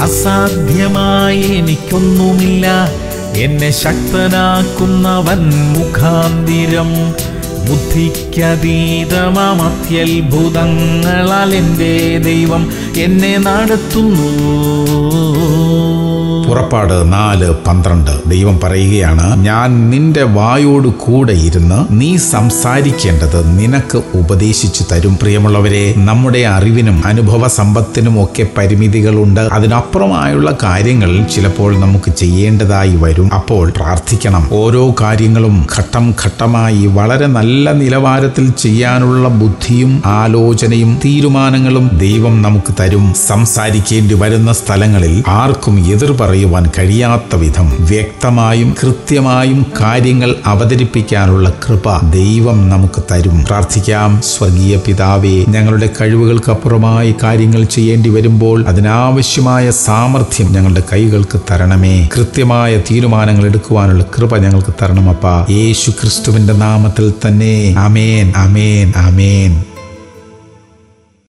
അസാധ്യമായി എനിക്കൊന്നുമില്ല. എന്നെ ശക്തനാക്കുന്നവൻ മുഖാന്തിരം. ബുദ്ധിക്കതീതമത്യത്ഭുതങ്ങളാൽ എന്റെ ദൈവം എന്നെ നടത്തുന്നു. പുറപ്പാട് നാല് പന്ത്രണ്ട്. ദൈവം പറയുകയാണ് ഞാൻ നിന്റെ വായോട് കൂടെ ഇരുന്ന് നീ സംസാരിക്കേണ്ടത് നിനക്ക് ഉപദേശിച്ചു തരും പ്രിയമുള്ളവരെ. നമ്മുടെ അറിവിനും അനുഭവ സമ്പത്തിനും ഒക്കെ പരിമിതികളുണ്ട് അതിനപ്പുറമായുള്ള കാര്യങ്ങൾ ചിലപ്പോൾ നമുക്ക് ചെയ്യേണ്ടതായി വരും. അപ്പോൾ പ്രാർത്ഥിക്കണം. ഓരോ കാര്യങ്ങളും ഘട്ടം ഘട്ടമായി വളരെ നല്ല നിലവാരത്തിൽ ചെയ്യാനുള്ള ബുദ്ധിയും ആലോചനയും തീരുമാനങ്ങളും ദൈവം നമുക്ക് തരും. സംസാരിക്കേണ്ടി വരുന്ന സ്ഥലങ്ങളിൽ ആർക്കും എതിർ പറയുവാൻ കഴിയാത്ത വിധം വ്യക്തമായും കൃത്യമായും കാര്യങ്ങൾ അവതരിപ്പിക്കാനുള്ള കൃപ ദൈവം നമുക്ക് തരും. പ്രാർത്ഥിക്കാം. സ്വർഗീയ പിതാവേ ഞങ്ങളുടെ കഴിവുകൾക്കപ്പുറമായി കാര്യങ്ങൾ ചെയ്യേണ്ടി വരുമ്പോൾ അതിനാവശ്യമായ സാമർഥ്യം ഞങ്ങളുടെ കൈകൾക്ക് തരണമേ. കൃത്യമായ തീരുമാനങ്ങൾ എടുക്കുവാനുള്ള കൃപ ഞങ്ങൾക്ക് തരണമപ്പ. യേശു ക്രിസ്തുവിന്റെ നാമത്തിൽ തന്നെ. അമേൻ അമേൻ അമേൻ